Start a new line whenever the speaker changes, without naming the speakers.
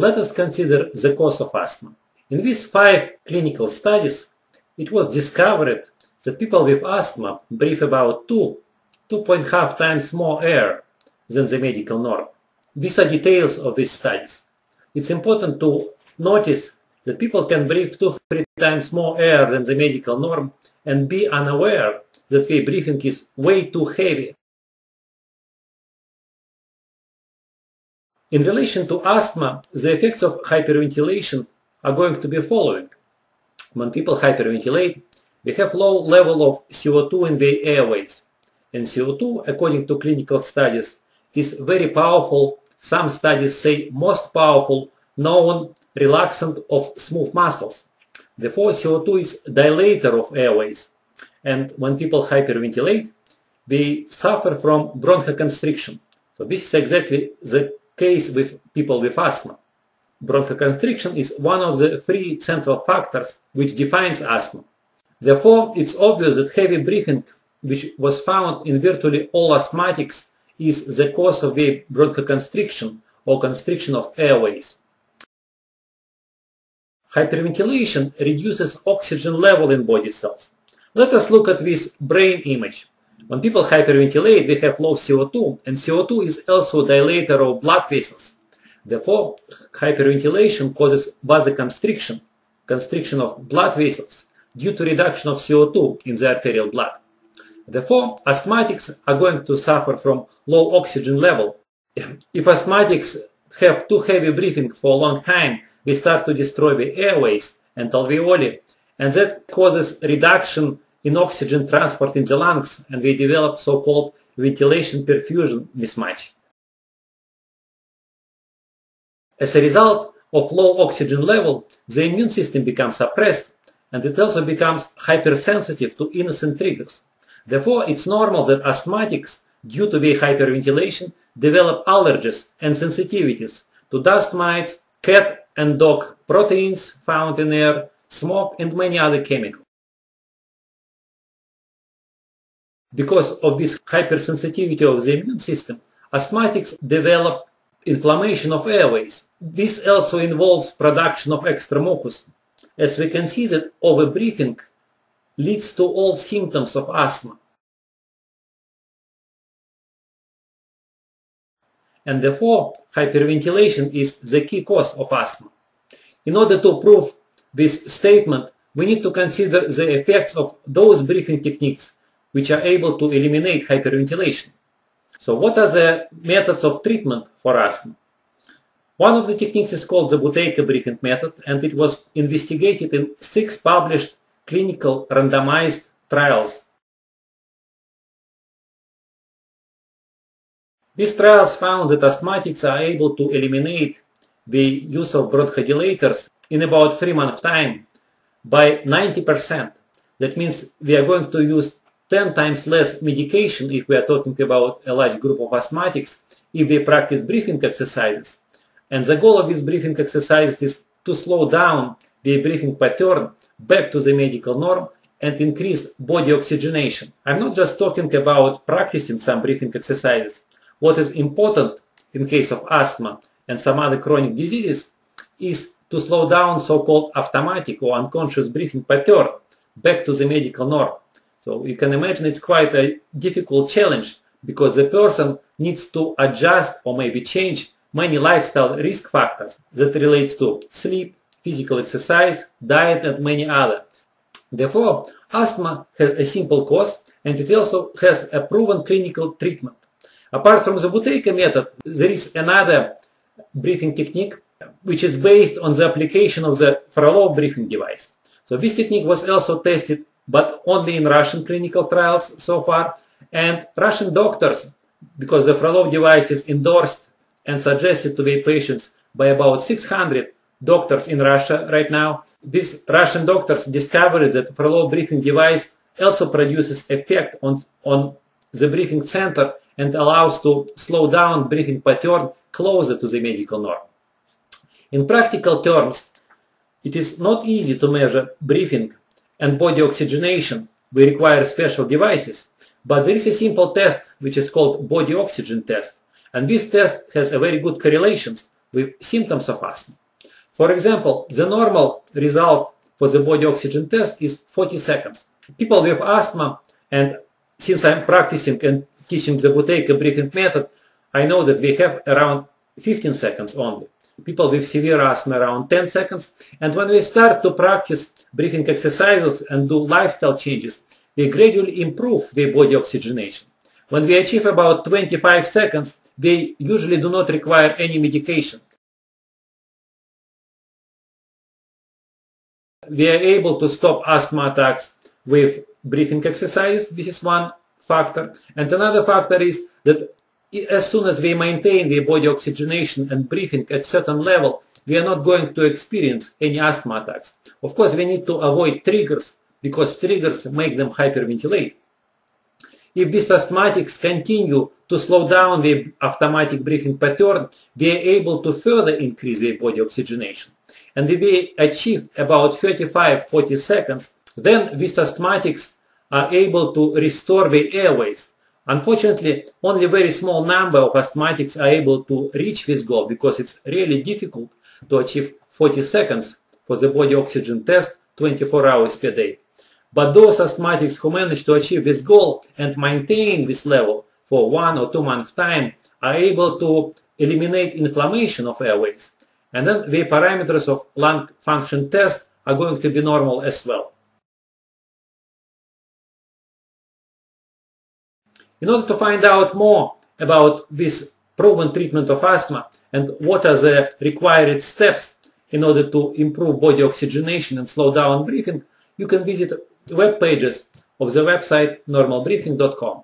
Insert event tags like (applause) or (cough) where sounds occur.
let us consider the cause of asthma. In these five clinical studies, it was discovered that people with asthma breathe about 2, 2.5 times more air than the medical norm. These are details of these studies. It's important to notice that people can breathe 2-3 times more air than the medical norm and be unaware that their breathing is way too heavy. In relation to asthma, the effects of hyperventilation are going to be following. When people hyperventilate, they have low level of CO2 in their airways. And CO2, according to clinical studies, is very powerful, some studies say most powerful, known relaxant of smooth muscles. Therefore, CO2 is dilator of airways. And when people hyperventilate, they suffer from bronchoconstriction. So this is exactly the case with people with asthma. Bronchoconstriction is one of the three central factors which defines asthma. Therefore, it's obvious that heavy breathing, which was found in virtually all asthmatics, is the cause of the bronchoconstriction or constriction of airways. Hyperventilation reduces oxygen level in body cells. Let us look at this brain image. When people hyperventilate, they have low CO2, and CO2 is also dilator of blood vessels. Therefore, hyperventilation causes vasoconstriction, constriction of blood vessels, due to reduction of CO2 in the arterial blood. Therefore, asthmatics are going to suffer from low oxygen level. (clears throat) If asthmatics have too heavy breathing for a long time, they start to destroy the airways and alveoli, and that causes reduction in oxygen transport in the lungs, and we develop so-called ventilation perfusion mismatch. As a result of low oxygen level, the immune system becomes suppressed and it also becomes hypersensitive to innocent triggers. Therefore, it's normal that asthmatics, due to their hyperventilation, develop allergies and sensitivities to dust mites, cat and dog proteins found in air, smoke and many other chemicals. Because of this hypersensitivity of the immune system, asthmatics develop inflammation of airways. This also involves production of extra mucus, as we can see that overbreathing leads to all symptoms of asthma. And therefore, hyperventilation is the key cause of asthma. In order to prove this statement, we need to consider the effects of those breathing techniques which are able to eliminate hyperventilation. So what are the methods of treatment for asthma? One of the techniques is called the Buteyko breathing method and it was investigated in six published clinical randomized trials. These trials found that asthmatics are able to eliminate the use of bronchodilators in about three months time by 90%. That means we are going to use 10 times less medication if we are talking about a large group of asthmatics if they practice breathing exercises. And the goal of these breathing exercises is to slow down the breathing pattern back to the medical norm and increase body oxygenation. I'm not just talking about practicing some breathing exercises. What is important in case of asthma and some other chronic diseases is to slow down so-called automatic or unconscious breathing pattern back to the medical norm. So you can imagine it's quite a difficult challenge because the person needs to adjust or maybe change many lifestyle risk factors that relates to sleep, physical exercise, diet and many other. Therefore, asthma has a simple cause and it also has a proven clinical treatment. Apart from the Buteyko method, there is another breathing technique which is based on the application of the Frolov breathing device. So this technique was also tested but only in Russian clinical trials so far and Russian doctors because the Frolov device is endorsed and suggested to their patients by about 600 doctors in Russia right now. These Russian doctors discovered that Frolov breathing device also produces effect on, on the breathing center and allows to slow down breathing pattern closer to the medical norm. In practical terms, it is not easy to measure breathing and body oxygenation. We require special devices, but there is a simple test which is called body oxygen test. And this test has a very good correlations with symptoms of asthma. For example, the normal result for the body oxygen test is 40 seconds. People with asthma, and since I'm practicing and teaching the Buteyko breathing method, I know that we have around 15 seconds only. People with severe asthma around 10 seconds. And when we start to practice breathing exercises and do lifestyle changes, we gradually improve the body oxygenation. When we achieve about 25 seconds, we usually do not require any medication. We are able to stop asthma attacks with breathing exercises. This is one factor. And another factor is that as soon as we maintain the body oxygenation and breathing at certain level, we are not going to experience any asthma attacks. Of course, we need to avoid triggers because triggers make them hyperventilate. If these asthmatics continue to slow down the automatic breathing pattern, we are able to further increase the body oxygenation. And if we achieve about 35-40 seconds, then these asthmatics are able to restore the airways. Unfortunately, only a very small number of asthmatics are able to reach this goal because it's really difficult to achieve 40 seconds for the body oxygen test 24 hours per day. But those asthmatics who manage to achieve this goal and maintain this level for one or two months time are able to eliminate inflammation of airways. And then the parameters of lung function test are going to be normal as well. In order to find out more about this proven treatment of asthma and what are the required steps in order to improve body oxygenation and slow down breathing, you can visit web pages of the website normalbreathing.com.